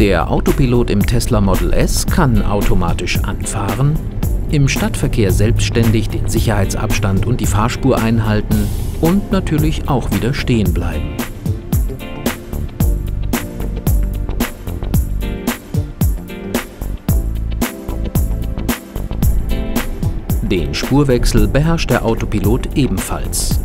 Der Autopilot im Tesla Model S kann automatisch anfahren, im Stadtverkehr selbstständig den Sicherheitsabstand und die Fahrspur einhalten und natürlich auch wieder stehen bleiben. Den Spurwechsel beherrscht der Autopilot ebenfalls.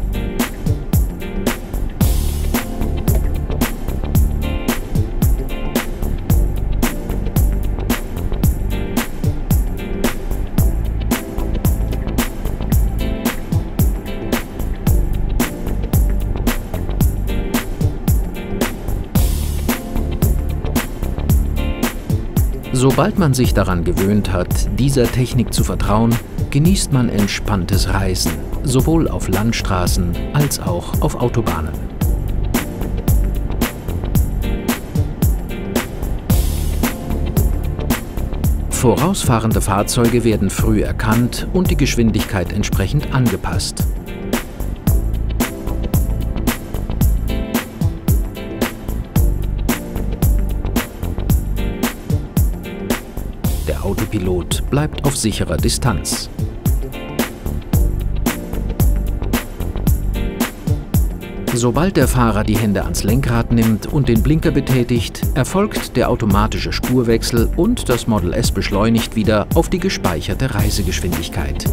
Sobald man sich daran gewöhnt hat, dieser Technik zu vertrauen, genießt man entspanntes Reisen, sowohl auf Landstraßen als auch auf Autobahnen. Vorausfahrende Fahrzeuge werden früh erkannt und die Geschwindigkeit entsprechend angepasst. Autopilot bleibt auf sicherer Distanz. Sobald der Fahrer die Hände ans Lenkrad nimmt und den Blinker betätigt, erfolgt der automatische Spurwechsel und das Model S beschleunigt wieder auf die gespeicherte Reisegeschwindigkeit.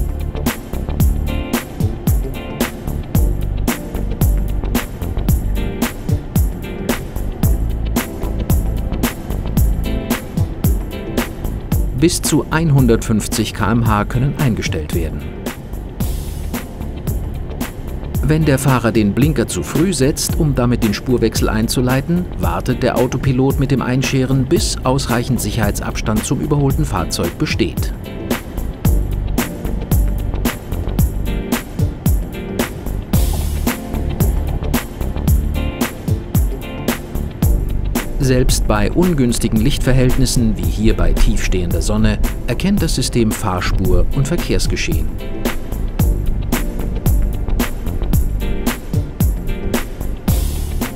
Bis zu 150 km/h können eingestellt werden. Wenn der Fahrer den Blinker zu früh setzt, um damit den Spurwechsel einzuleiten, wartet der Autopilot mit dem Einscheren, bis ausreichend Sicherheitsabstand zum überholten Fahrzeug besteht. Selbst bei ungünstigen Lichtverhältnissen, wie hier bei tiefstehender Sonne, erkennt das System Fahrspur und Verkehrsgeschehen.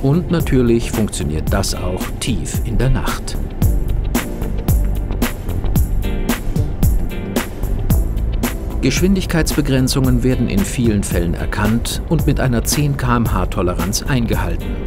Und natürlich funktioniert das auch tief in der Nacht. Geschwindigkeitsbegrenzungen werden in vielen Fällen erkannt und mit einer 10 km/h Toleranz eingehalten.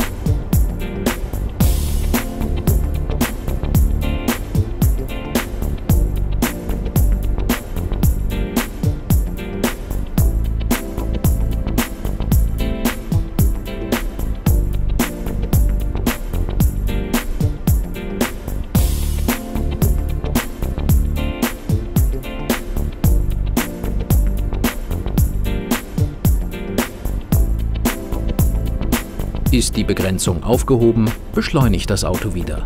Ist die Begrenzung aufgehoben, beschleunigt das Auto wieder.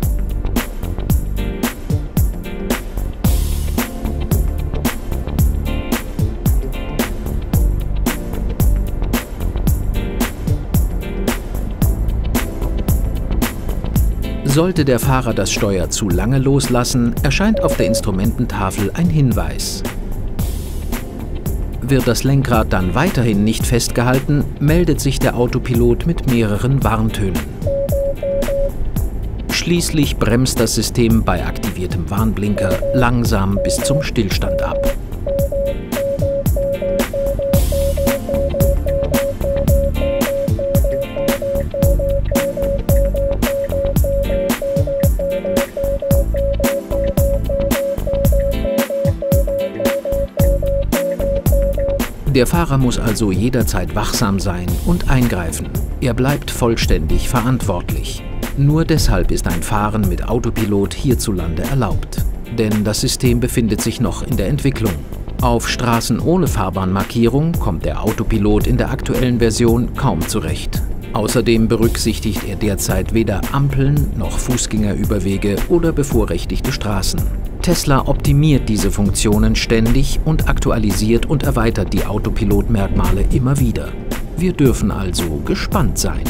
Sollte der Fahrer das Steuer zu lange loslassen, erscheint auf der Instrumententafel ein Hinweis. Wird das Lenkrad dann weiterhin nicht festgehalten, meldet sich der Autopilot mit mehreren Warntönen. Schließlich bremst das System bei aktiviertem Warnblinker langsam bis zum Stillstand ab. Der Fahrer muss also jederzeit wachsam sein und eingreifen. Er bleibt vollständig verantwortlich. Nur deshalb ist ein Fahren mit Autopilot hierzulande erlaubt. Denn das System befindet sich noch in der Entwicklung. Auf Straßen ohne Fahrbahnmarkierung kommt der Autopilot in der aktuellen Version kaum zurecht. Außerdem berücksichtigt er derzeit weder Ampeln noch Fußgängerüberwege oder bevorrechtigte Straßen. Tesla optimiert diese Funktionen ständig und aktualisiert und erweitert die Autopilot-Merkmale immer wieder. Wir dürfen also gespannt sein.